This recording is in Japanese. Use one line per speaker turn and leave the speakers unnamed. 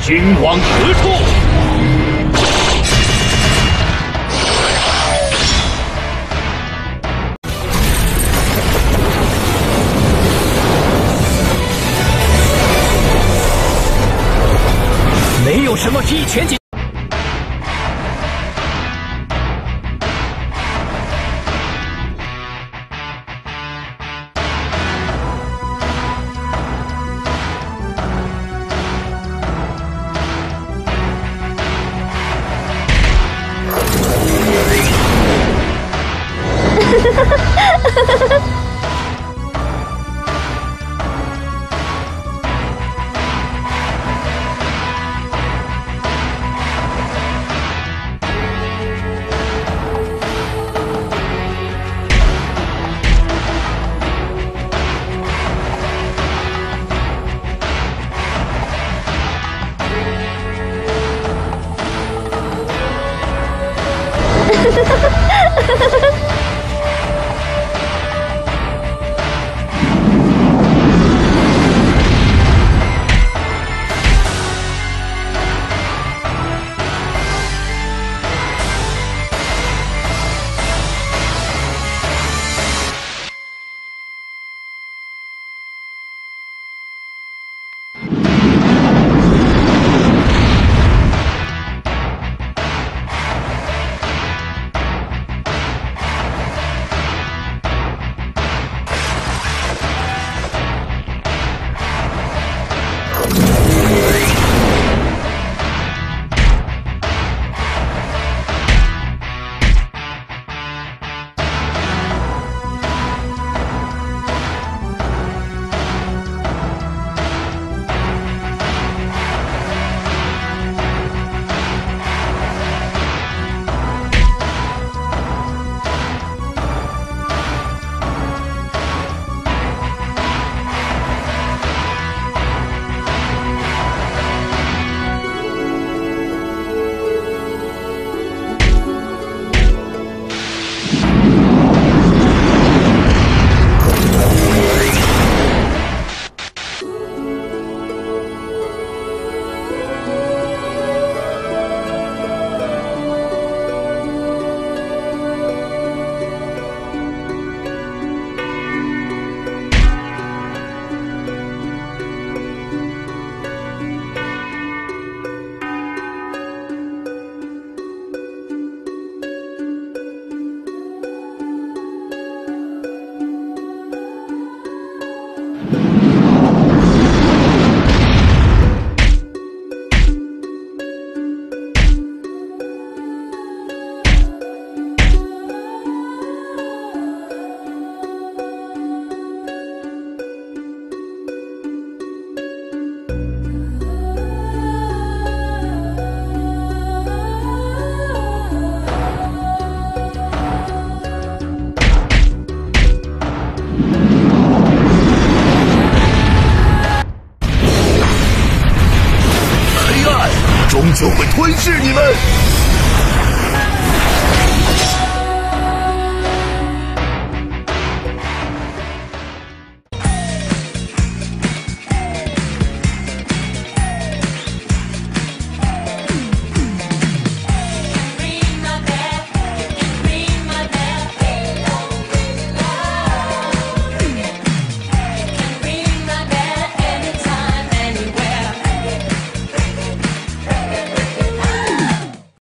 君往何处？没有什么一拳解。
黑暗终就会吞噬你们。